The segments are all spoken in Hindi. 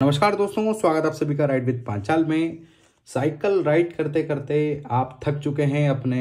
नमस्कार दोस्तों, स्वागत आप सभी का राइड विद पांचाल में। साइकिल राइड करते करते आप थक चुके हैं अपने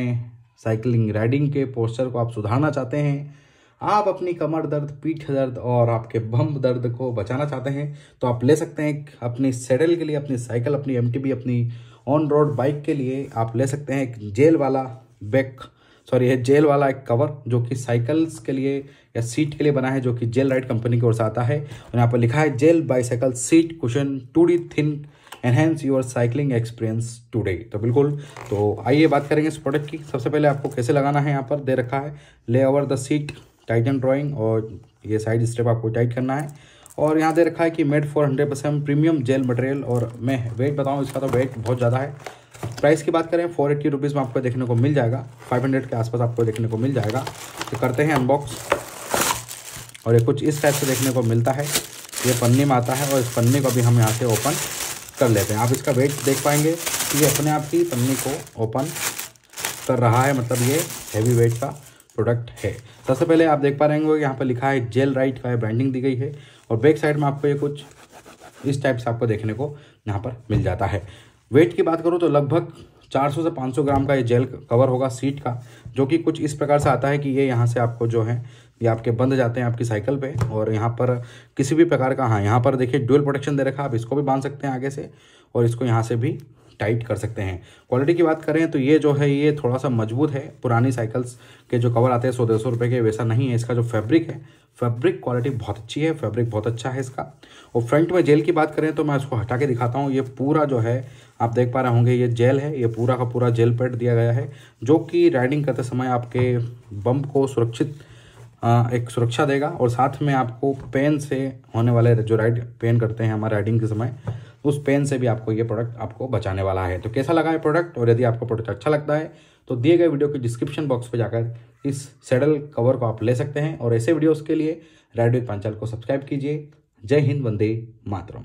साइकिलिंग राइडिंग के पोस्चर को आप सुधारना चाहते हैं। आप अपनी कमर दर्द, पीठ दर्द और आपके बम्ब दर्द को बचाना चाहते हैं तो आप ले सकते हैं अपनी सेडल के लिए, अपनी साइकिल अपनी एमटीबी अपनी ऑन रोड बाइक के लिए आप ले सकते हैं एक जेल वाला बैक सॉरी, है जेल वाला एक कवर जो कि साइकिल्स के लिए या सीट के लिए बना है, जो कि जेल राइड कंपनी की ओर से आता है। और यहाँ पर लिखा है, gel, bicycle, seat, cushion, two D thin, enhance your cycling experience today. तो बिल्कुल तो आइए बात करेंगे इस प्रोडक्ट की। सबसे पहले आपको कैसे लगाना है यहाँ पर? दे रखा है, lay over the seat, tighten drawing, और ये साइड स्टेप आपको टाइट करना है। और यहाँ दे रखा है कि made for hundred percent premium gel material, और मैं वेट बताऊँ, इसका तो वेट बहुत ज़्यादा है। प्राइस की बात करें फोर एट्टी रुपीज़ में आपको देखने को मिल जाएगा। फाइव हंड्रेड के आसपास आपको देखने को मिल जाएगा। तो करते हैं अनबॉक्स और ये कुछ इस टाइप से देखने को मिलता है। ये पन्नी में आता है और इस पन्नी को भी हम यहाँ से ओपन कर लेते हैं। आप इसका वेट देख पाएँगे कि ये अपने आप ही पन्नी को ओपन कर रहा है। मतलब ये हैवी वेट का प्रोडक्ट है। सबसे पहले आप देख पा रहे होंगे, यहाँ पर लिखा है जेल राइट का ब्रांडिंग दी गई है। और बैक साइड में आपको ये कुछ इस टाइप से आपको देखने को यहाँ पर मिल जाता है। वेट की बात करूँ तो लगभग 400 से 500 ग्राम का ये जेल कवर होगा सीट का, जो कि कुछ इस प्रकार से आता है कि ये यहाँ से आपको जो है, ये आपके बंद जाते हैं आपकी साइकिल पे, और यहाँ पर किसी भी प्रकार का हाँ यहाँ पर देखिए ड्यूल प्रोटेक्शन दे रखा आप इसको भी बाँध सकते हैं आगे से, और इसको यहाँ से भी टाइट कर सकते हैं। क्वालिटी की बात करें तो ये जो है, ये थोड़ा सा मज़बूत है। पुरानी साइकिल्स के जो कवर आते हैं सौ डेढ़ सौ रुपये के, वैसा नहीं है। इसका जो फैब्रिक है फैब्रिक क्वालिटी बहुत अच्छी है फैब्रिक बहुत अच्छा है इसका। और फ्रंट में जेल की बात करें तो मैं उसको हटा के दिखाता हूँ। ये पूरा जो है, आप देख पा रहे होंगे, ये जेल है। ये पूरा का पूरा जेल पेड दिया गया है, जो कि राइडिंग करते समय आपके बम्प को सुरक्षित एक सुरक्षा देगा। और साथ में आपको पेन से होने वाले जो राइड पेन करते हैं हमारे राइडिंग के समय। उस पेन से भी आपको ये प्रोडक्ट आपको बचाने वाला है। तो कैसा लगा है प्रोडक्ट और यदि आपको प्रोडक्ट अच्छा लगता है तो दिए गए वीडियो के डिस्क्रिप्शन बॉक्स पर जाकर इस सेडल कवर को आप ले सकते हैं। और ऐसे वीडियोज़ के लिए रेडियो पांचल पांचाल को सब्सक्राइब कीजिए। जय हिंद, वंदे मातरम।